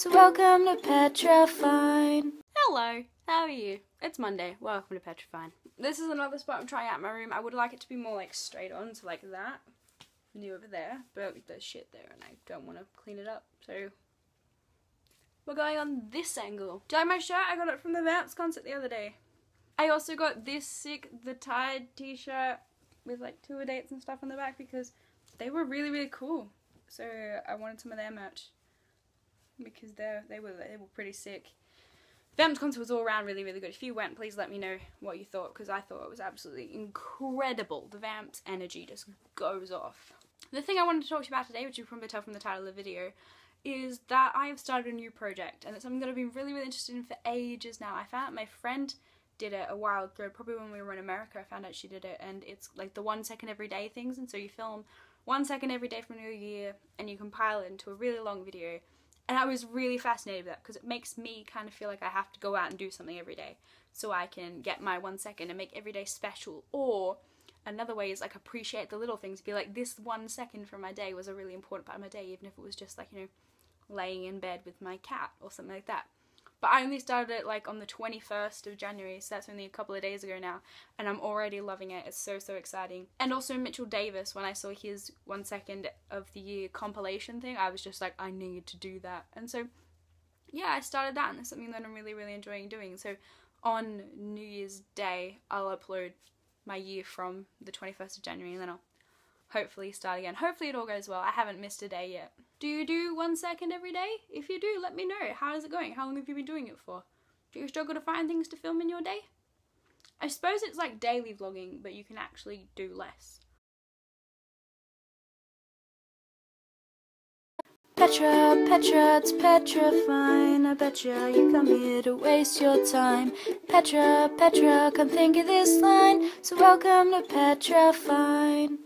So welcome to Petrafine. Hello, how are you? It's Monday. Welcome to Petrafine. This is another spot I'm trying out in my room. I would like it to be more like straight on, so like that. New over there, but there's shit there and I don't want to clean it up, so we're going on this angle. Do you like my shirt? I got it from the Vamps concert the other day. I also got this sick The Tide t-shirt with like tour dates and stuff on the back because they were really, really cool. So I wanted some of their merch because they they were they were pretty sick. Vamps concert was all around really really good. If you went, please let me know what you thought because I thought it was absolutely incredible. The Vamps energy just goes off. The thing I wanted to talk to you about today, which you probably tell from the title of the video, is that I have started a new project and it's something that I've been really really interested in for ages now. I found my friend did it a while ago, probably when we were in America. I found out she did it, and it's like the one second every day things. And so you film one second every day for New Year, and you compile it into a really long video and I was really fascinated with that because it makes me kind of feel like I have to go out and do something every day so I can get my one second and make every day special. Or another way is like appreciate the little things. Be like, this one second from my day was a really important part of my day, even if it was just like, you know, laying in bed with my cat or something like that. But I only started it like on the 21st of January, so that's only a couple of days ago now, and I'm already loving it. It's so, so exciting. And also Mitchell Davis, when I saw his one second of the year compilation thing, I was just like, I need to do that. And so, yeah, I started that, and it's something that I'm really, really enjoying doing. So, on New Year's Day, I'll upload my year from the 21st of January, and then I'll hopefully start again. Hopefully it all goes well. I haven't missed a day yet. Do you do one second every day? If you do, let me know. How is it going? How long have you been doing it for? Do you struggle to find things to film in your day? I suppose it's like daily vlogging, but you can actually do less. Petra, Petra, it's Petrafine. I betcha you come here to waste your time. Petra, Petra, come think of this line. So welcome to Petrafine.